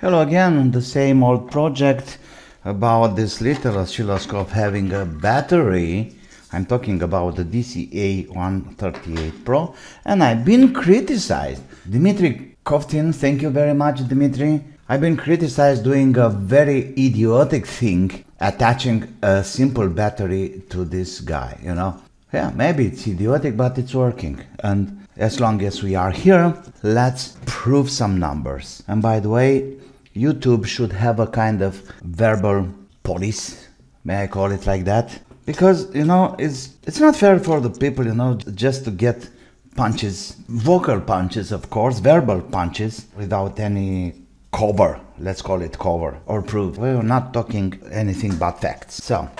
Hello again, the same old project about this little oscilloscope having a battery. I'm talking about the DCA138 Pro and I've been criticized. Dmitry Kovtin, thank you very much Dmitry. I've been criticized doing a very idiotic thing, attaching a simple battery to this guy, you know. Yeah, maybe it's idiotic, but it's working. And as long as we are here, let's prove some numbers. And by the way, YouTube should have a kind of verbal police, may I call it like that? Because, you know, it's, it's not fair for the people, you know, just to get punches, vocal punches, of course, verbal punches, without any cover, let's call it cover, or proof. We're not talking anything but facts. So,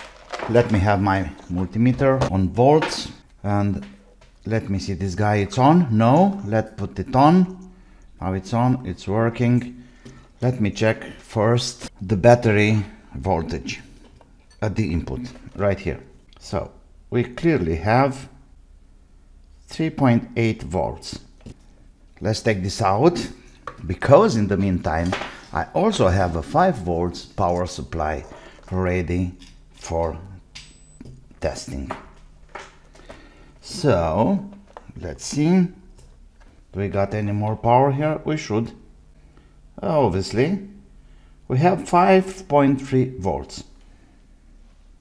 let me have my multimeter on volts and let me see this guy it's on no let's put it on now it's on it's working let me check first the battery voltage at the input right here so we clearly have 3.8 volts let's take this out because in the meantime I also have a 5 volts power supply ready for testing. So, let's see. Do we got any more power here? We should. Obviously, we have 5.3 volts.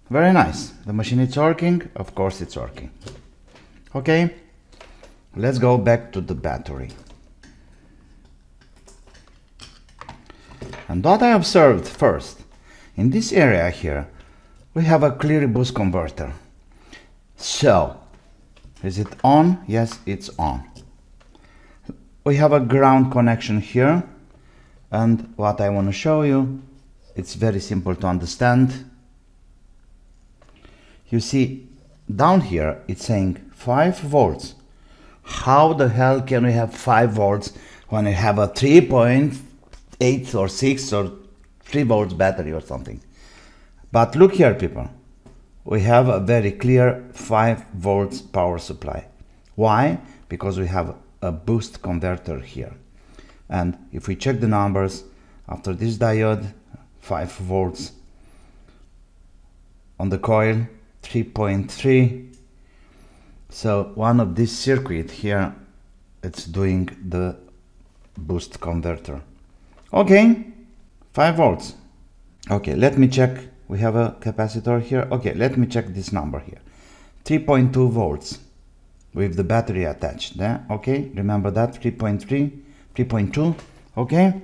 Very nice. The machine is working. Of course it's working. Okay, let's go back to the battery. And what I observed first, in this area here, we have a clear boost converter. So, is it on? Yes, it's on. We have a ground connection here. And what I want to show you, it's very simple to understand. You see, down here, it's saying 5 volts. How the hell can we have 5 volts when we have a 3.8 or 6 or 3 volts battery or something? But look here, people. We have a very clear 5 volts power supply. Why? Because we have a boost converter here. And if we check the numbers, after this diode, 5 volts on the coil, 3.3. So one of this circuit here, it's doing the boost converter. Okay, 5 volts. Okay, let me check we have a capacitor here okay let me check this number here 3.2 volts with the battery attached there okay remember that 3.3 3.2 okay?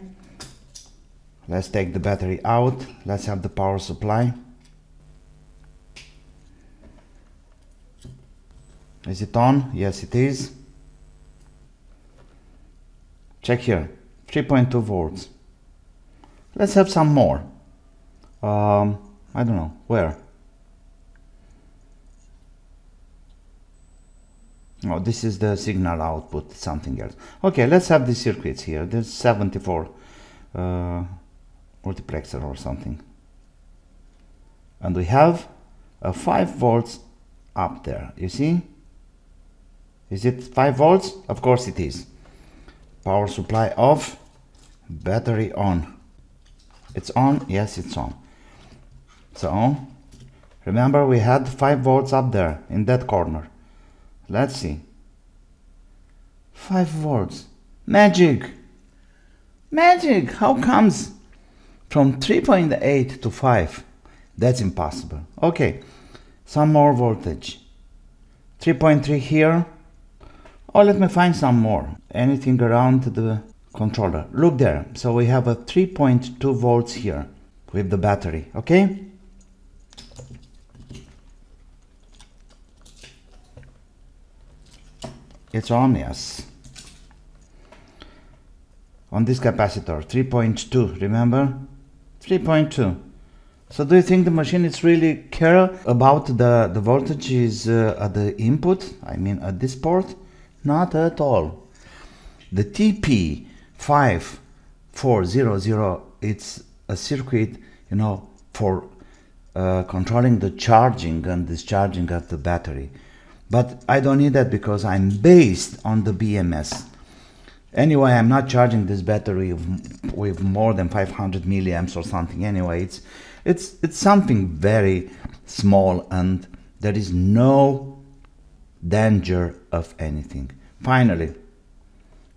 Let's take the battery out. Let's have the power supply. Is it on? Yes it is. Check here. 3.2 volts. Let's have some more. Um, I don't know. Where. Oh, this is the signal output, something else. Okay, let's have the circuits here. There's 74 uh, multiplexer or something. And we have a 5 volts up there. You see? Is it 5 volts? Of course it is. Power supply off, battery on. It's on? Yes, it's on. So, remember we had 5 volts up there in that corner. Let's see. 5 volts. Magic! Magic! How comes from 3.8 to 5? That's impossible. Okay, some more voltage. 3.3 here. Oh, let me find some more. Anything around the controller. Look there. So we have a 3.2 volts here with the battery. Okay? It's on on this capacitor 3.2 remember? 3.2 so do you think the machine is really care about the the voltage is uh, at the input? I mean at this port? Not at all. The tp 5400 it's a circuit you know for uh, controlling the charging and discharging of the battery but I don't need that because I'm based on the BMS. Anyway, I'm not charging this battery with more than 500 milliamps or something. Anyway, it's it's it's something very small and there is no danger of anything. Finally,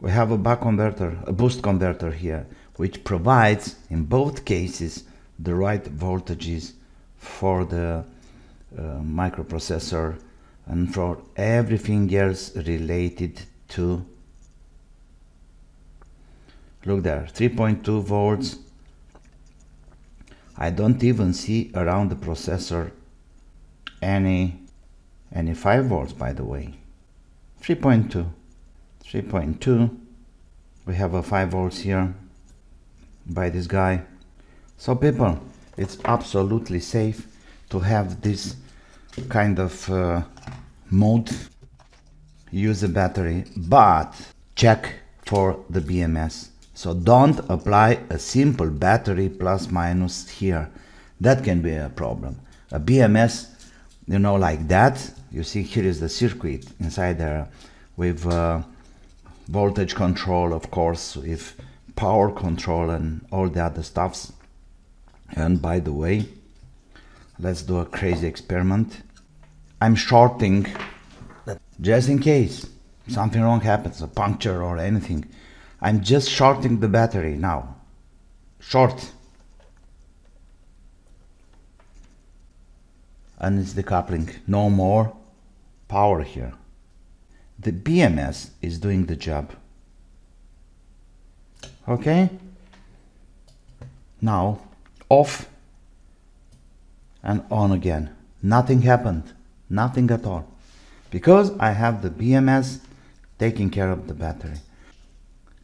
we have a buck converter, a boost converter here, which provides in both cases the right voltages for the uh, microprocessor and for everything else related to look there 3.2 volts. I don't even see around the processor any any 5 volts by the way. 3.2 3.2 we have a 5 volts here by this guy. So people it's absolutely safe to have this kind of uh, mode. Use a battery but check for the BMS so don't apply a simple battery plus minus here. That can be a problem. A BMS you know like that you see here is the circuit inside there with uh, voltage control of course with power control and all the other stuffs. And by the way let's do a crazy experiment I'm shorting just in case something wrong happens a puncture or anything. I'm just shorting the battery now. Short. And it's decoupling. No more power here. The BMS is doing the job. Okay? Now off and on again. Nothing happened nothing at all. Because I have the BMS taking care of the battery.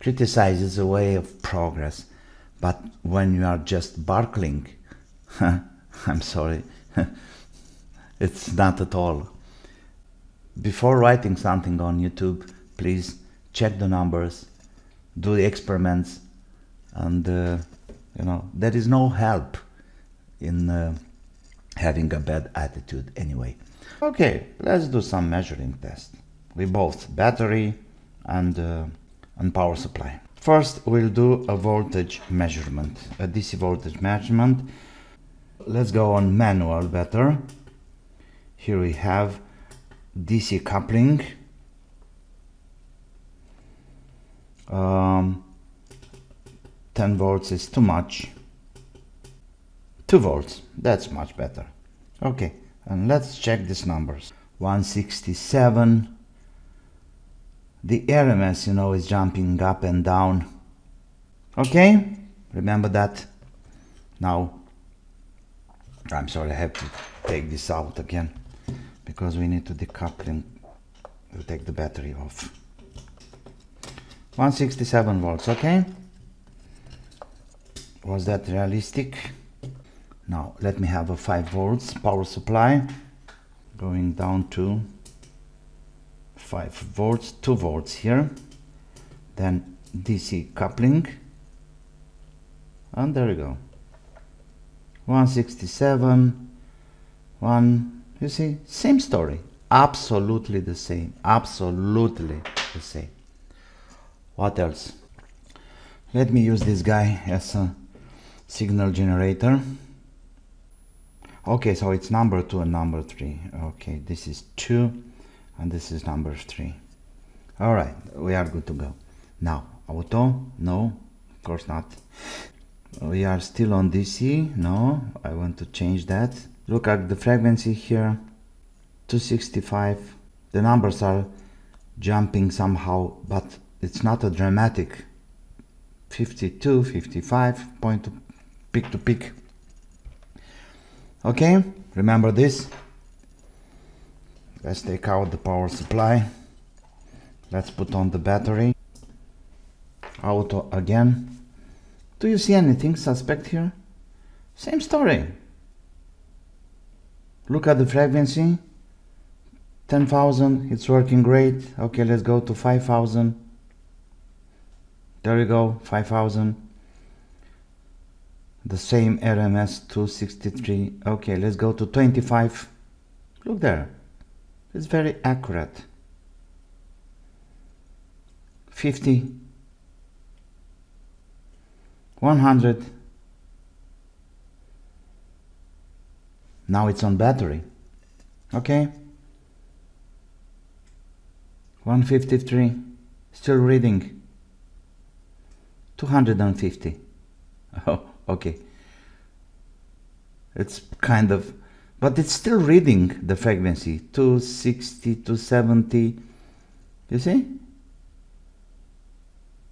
Criticize is a way of progress but when you are just barkling I'm sorry it's not at all. Before writing something on YouTube please check the numbers do the experiments and uh, you know there is no help in uh, having a bad attitude anyway okay let's do some measuring test. With both battery and uh, and power supply. First we'll do a voltage measurement a DC voltage measurement. Let's go on manual better. Here we have DC coupling. Um, 10 volts is too much. 2 volts that's much better. Okay and let's check these numbers. 167 the RMS you know is jumping up and down. Okay? Remember that? Now I'm sorry I have to take this out again because we need to decoupling to take the battery off. 167 volts okay? Was that realistic now let me have a 5 volts power supply. Going down to 5 volts 2 volts here. Then DC coupling. And there we go. 167 1 you see same story. Absolutely the same absolutely the same. What else? Let me use this guy as a signal generator okay so it's number two and number three. Okay this is two and this is number three. All right we are good to go. Now auto? No of course not. We are still on DC no I want to change that. Look at the frequency here 265 the numbers are jumping somehow but it's not a dramatic 52 55 point to peak to peak okay remember this. Let's take out the power supply. Let's put on the battery. Auto again. Do you see anything suspect here? Same story. Look at the frequency. 10,000 it's working great. Okay let's go to 5,000 there we go 5000 the same RMS 263 okay let's go to 25 look there. It's very accurate. 50 100 now it's on battery. Okay. 153 still reading. 250 oh okay. It's kind of but it's still reading the frequency 260 270 you see?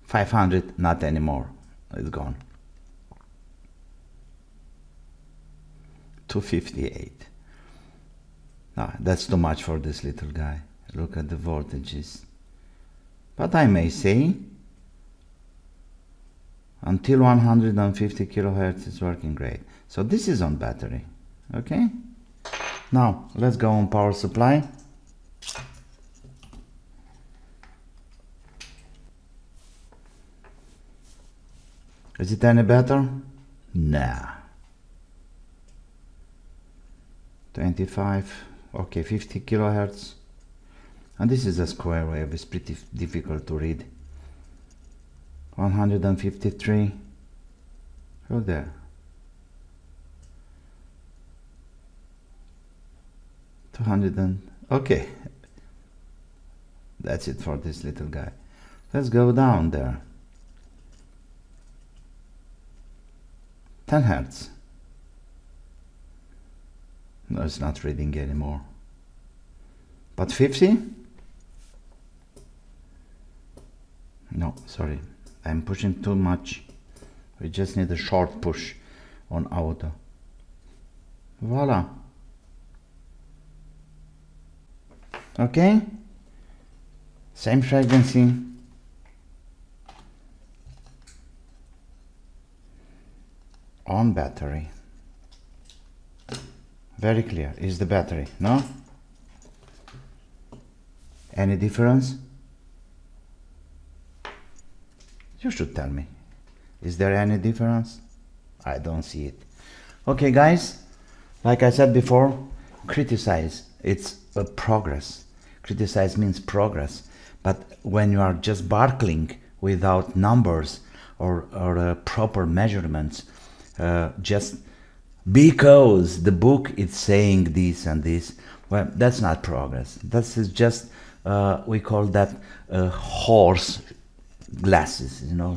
500 not anymore. It's gone. 258 no, ah, that's too much for this little guy. Look at the voltages. But I may say until 150 kilohertz is working great. So this is on battery okay? Now let's go on power supply. Is it any better? Nah. 25 okay 50 kilohertz. And this is a square wave it's pretty difficult to read 153 go there. 200 and okay. That's it for this little guy. Let's go down there. 10 hertz. No it's not reading anymore. But 50 no sorry I'm pushing too much. We just need a short push on auto. Voila. Okay? Same frequency. On battery. Very clear. Is the battery no? Any difference you should tell me. Is there any difference? I don't see it. Okay guys like I said before criticize it's a progress. Criticize means progress. But when you are just barkling without numbers or, or uh, proper measurements uh, just because the book is saying this and this well that's not progress. This is just uh, we call that horse glasses, you know,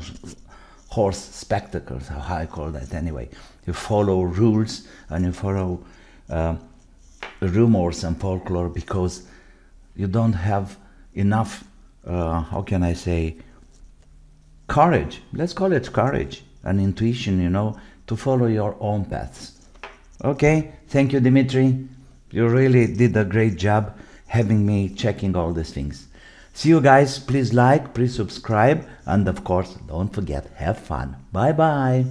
horse spectacles, how I call that anyway. You follow rules and you follow uh, rumors and folklore because you don't have enough, uh, how can I say, courage. Let's call it courage and intuition, you know, to follow your own paths. Okay, thank you, Dimitri. You really did a great job having me checking all these things. See you guys. Please like, please subscribe, and of course, don't forget, have fun. Bye bye.